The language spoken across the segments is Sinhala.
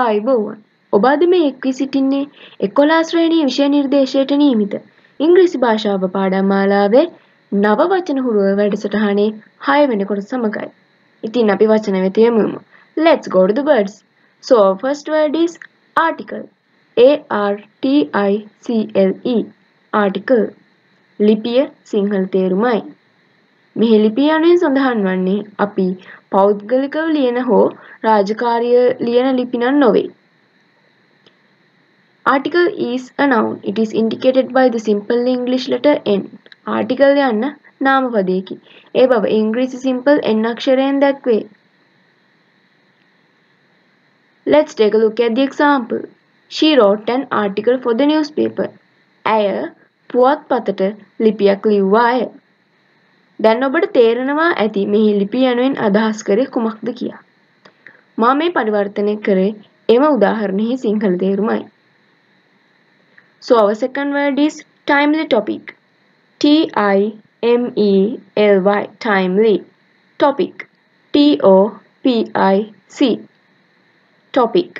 ආයිබෝවන් ඔබ අද මේ එක්වී සිටින්නේ එකොලා ශ්‍රේණී විෂය නිර්දේශයට නියමිත ඉංග්‍රීසි භාෂාව පාඩම් මාලාවේ නව වචන හුරුව වැඩසටහනේ 6 වෙනි කොටස සමගයි. ඉතින් අපි වචන වෙත යමුමු. Let's go to the words. So our first word is article. A R T I C L E article. ලිපිය සිංහල තේරුමයි. මෙහි ලිපිය යනුවෙන් සඳහන් වන්නේ අපි පෞද්ගලිකව ලියන හෝ රාජකාරිය ලියන ලිපි නම් නොවේ. Article is a noun. It is indicated by the simple English letter N. Article යන්න නාමපදයකි. ඒ බව ඉංග්‍රීසි simple N අක්ෂරයෙන් දැක්වේ. Let's take a look at the example. She wrote an article for the newspaper. ඇය පුවත්පතට ලිපියක් ලිව්වාය. දැන් ඔබට තේරෙනවා ඇති මෙහි ලිපි යනුවෙන් අදහස් කරේ කුමක්ද කියා. මා මේ පරිවර්තනය කරේ එම උදාහරණෙහි සිංහල තේරුමයි. So our second word is timely topic. T I M E L Y timely topic. T O P I C topic.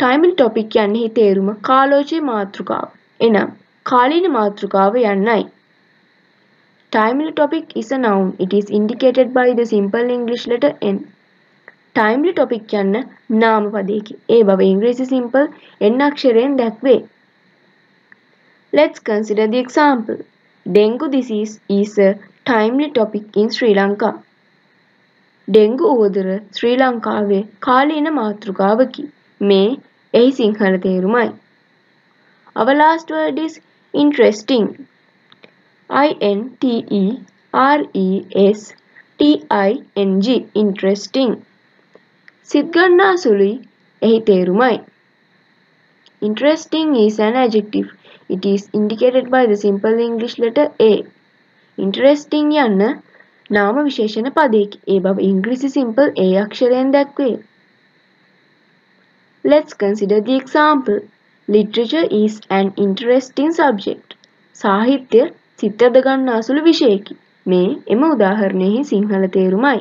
timely topic යන්නෙහි තේරුම කාලෝචිත මාතෘකාව. එනම් කාලීන මාතෘකාව යන්නයි. Timely topic is a noun. It is indicated by the simple English letter N. Timely topic යන්න නාම පදයකි. ඒ බව ඉංග්‍රීසි simple N අක්ෂරයෙන් දැක්වේ. Let's consider the example. Dengue disease is a timely topic in Sri Lanka. Dengue උවදුර ශ්‍රී ලංකාවේ කාලීන මාතෘකාවකි. මේ එහි Sinhala තේරුමයි. Our last word is interesting. I-N-T-E-R-E-S-T-I-N-G interesting. සිත් ගන්නා සුළුයි එහි තේරුමයි. Interesting is an adjective. It is indicated by the simple English letter A. Interesting යන්න නාම විශේෂණ පදයකි. ඒ බව ඉංග්‍රීසි simple A අක්ෂරයෙන් දැක්වේ. Let's consider the example. Literature is an interesting subject. සාහිත්‍ය සිතද ගන්නා සුළු විෂයකි. මේ එම උදාහරණයෙහි සිංහල තේරුමයි.